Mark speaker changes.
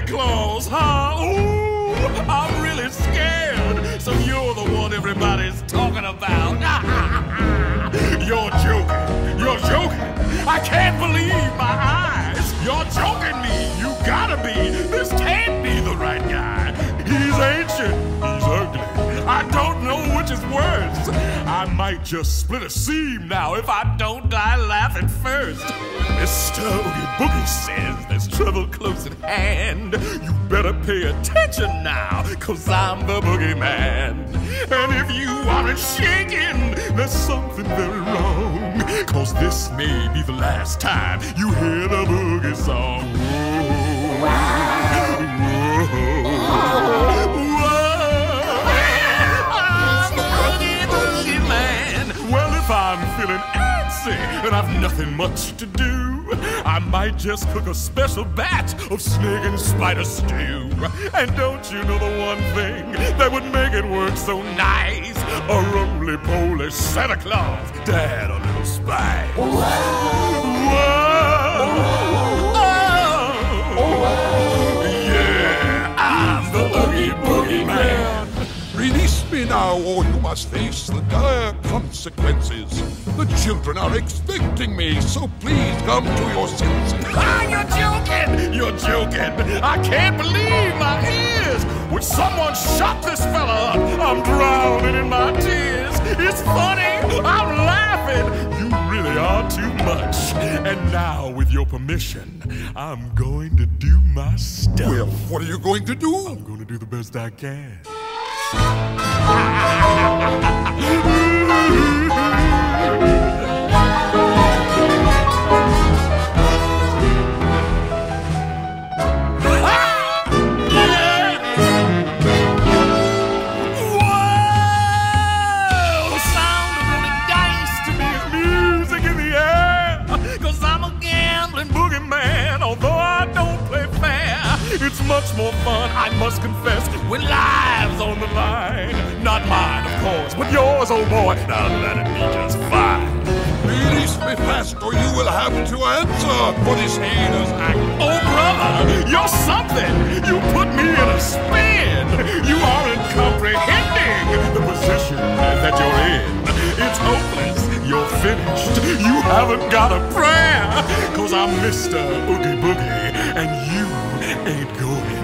Speaker 1: Claus, huh? Ooh, I'm really scared. So you're the one everybody's talking about. you're joking. You're joking. I can't believe my eyes. You're joking me. Which is worse. I might just split a seam now if I don't die laughing first. Mr. Oogie Boogie says there's trouble close at hand. You better pay attention now, cause I'm the boogeyman. And if you aren't shaking, there's something very wrong. Cause this may be the last time you hear the boogie song. Whoa. Antsy and I've nothing much to do, I might just cook a special batch of snake and spider stew. And don't you know the one thing that would make it work so nice? A roly-poly Santa Claus to add a little spice.
Speaker 2: Now, or you must face the dire consequences. The children are expecting me, so please come to your senses.
Speaker 1: Ah, you're joking! You're joking! I can't believe my ears! Would someone shut this fella up? I'm drowning in my tears. It's funny! I'm laughing! You really are too much. And now, with your permission, I'm going to do my stuff.
Speaker 2: Well, what are you going to do?
Speaker 1: I'm going to do the best I can. Much more fun, I must confess, when on the line. Not mine, of course, but yours, oh boy. Now that'd be just fine.
Speaker 2: Release me fast, or you will have to answer for this heinous act.
Speaker 1: Oh, brother, you're something. You put me in a spin. You aren't comprehending the position that you're in. It's hopeless. You're finished. You haven't got a prayer. Cause I'm Mr. Oogie Boogie, and you ain't going